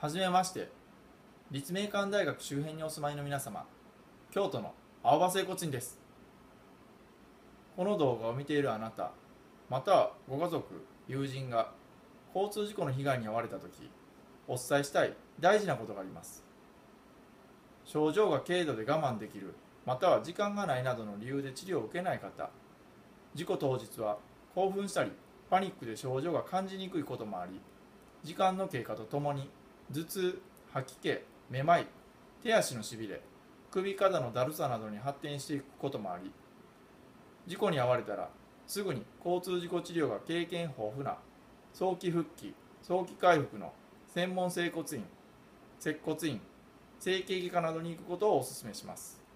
はじめまして。立命館大学周辺にお住まいの皆様。京都の青葉整骨院です。この動画を見ているあなたまたはご家族友人が交通事故の被害に遭われた時お伝えしたい大事なことがあります。症状が軽度で我慢できるまたは時間がないなどの理由で治療を受けない方事故当日は興奮したりパニックで症状が感じにくいこともあり時間の経過とともに頭痛吐き気めまい手足のしびれ首肩のだるさなどに発展していくこともあり事故に遭われたらすぐに交通事故治療が経験豊富な早期復帰早期回復の専門整骨院接骨院整形外科などに行くことをお勧めします。